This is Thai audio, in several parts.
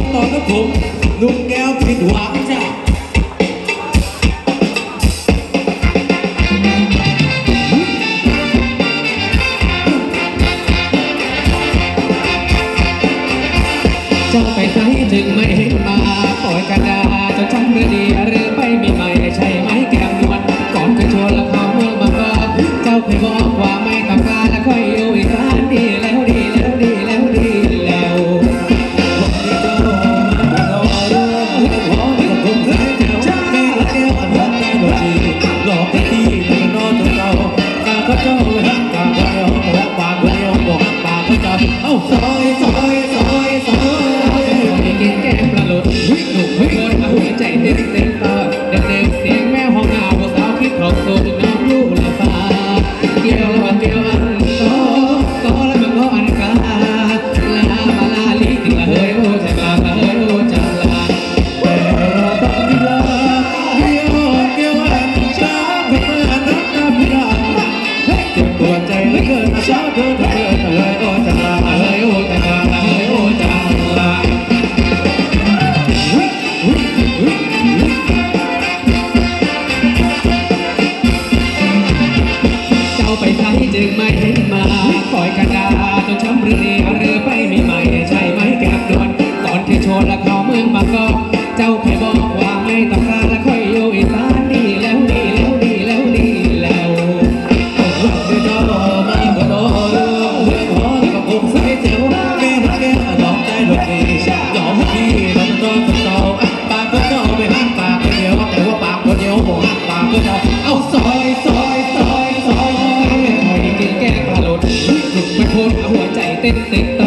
มตอนรับผมนุ่งแก้วผิดหวังจ้ะ think, think.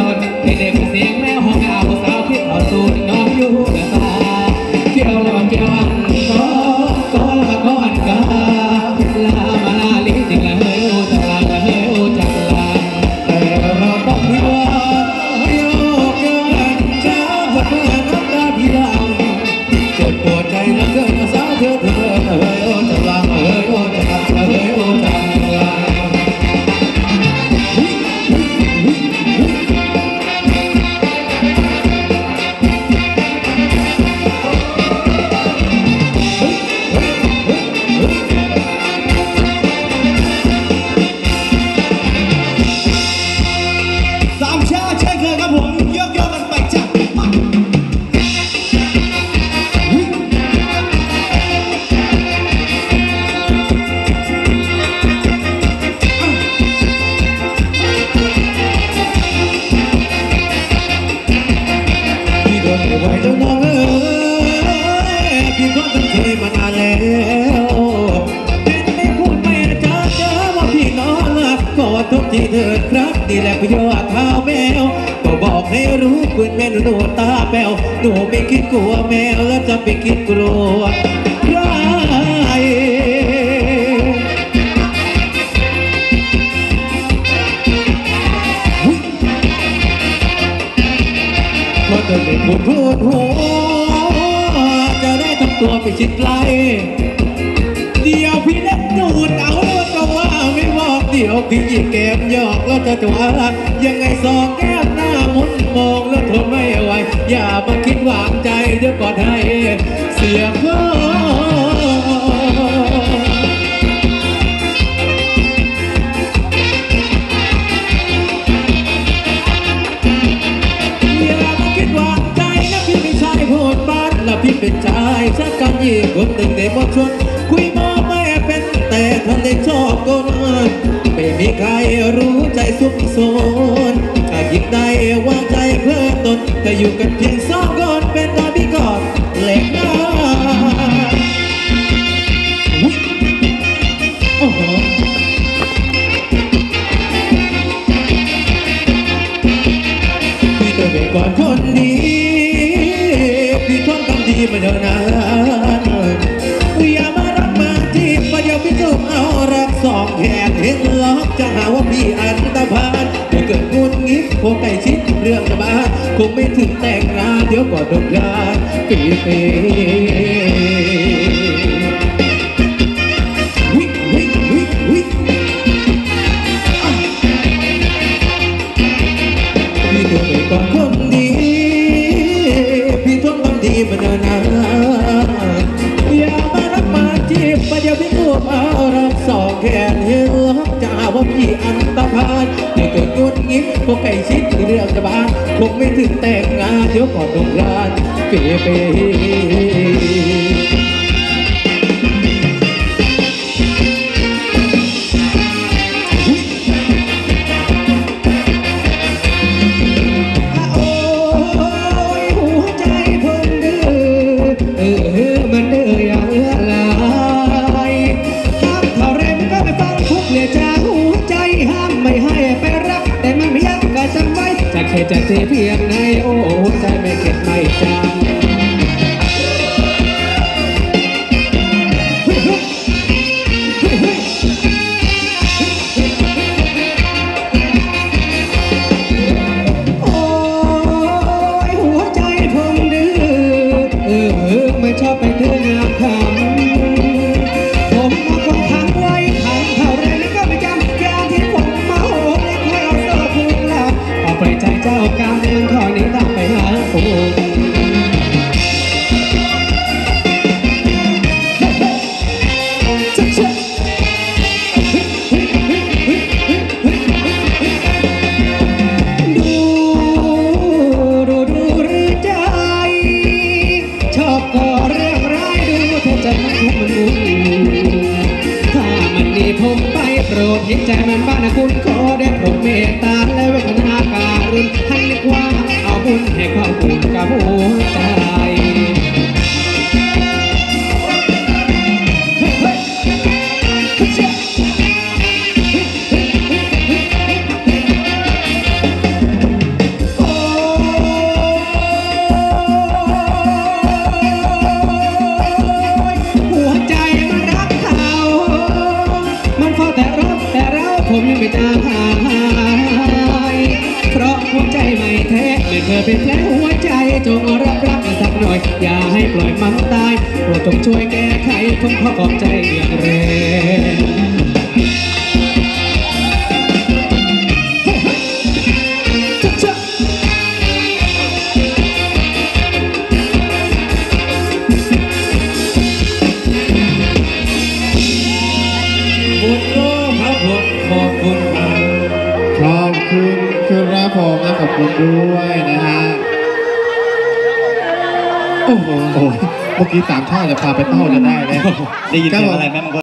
อทุกทีเถิดครับนี่แหละพยอดท้าแมวก็บอกให้รู้ลืนแม่หนูตาแมวหนูไม่คิดกลัวแมวแล้วจะไปคิดกลัวรยพอจะได้พูดหัวจะได้ทำตัวไปคิดไล ดี๋ยวพี่แก้มหยอกแล้วจะจะว่ายังไงสองแก้มหน้ามุนมองแล้วทนไม่ไหวอย่ามาคิดหวางใจเดี๋ยวก่อนให้เสียงเพ้อี่เป็นชายชักกัยี่คนตึงเด็กบอชวนคุยมอไม่เป็นแต่ท่านได้ชอบคน ม่ใครรู้ใจสุขโสนถ้าคิดได้วางใจเพิ่มตนจะอยู่กันเพียงสองคนเป็นตาพี่กอดเล็กน้าโอ้โหพี่ตัเป็ก่อนคนดี พี่ท้องทำดีมาเถอะนะ พานอย่เกิดงุนงิดพวกใกล้ชิดเรื่องจะบ้านคงไม่ถึงแต่งงานเดี๋ยวก็โดนยาปีเปีวิวิวิวิพี่ตัวเป็นคนดีพี่ทวความดีมานานอย่ามารับมาจีบมาเดี๋ยวพี่ตัวมารับสองแขน พี่อันตพานแต่เกิดงุนงิดพวกไก่ชิดเรื่องจะบานคงไม่ถึงแต่งงานเดี๋ยวก่อนดงรานเปเป เข็ดจะเสียเพียง ผมไปโปรดเห็นใจมันบ้างนะคุณขอได้โปรดเมตตาและเวทนาการุณให้นึกว่าเอาบุญให้เข้าบุญกับหัวใจ แผลหัวใจจงรับรักกันสักหน่อย อย่าให้ปล่อยมันตายโปรดจงช่วยแก้ไขผมขอขอบใจอย่างแรงบุญร่วมครับผมขอบคุณครับขอบคุณครับผมและขอบคุณด้วยนะฮะ โอ้โหเมื่อกี้สามท่าจะพาไปเต้าจะได้เลยได้ยินเสียงอะไรไหมบางคน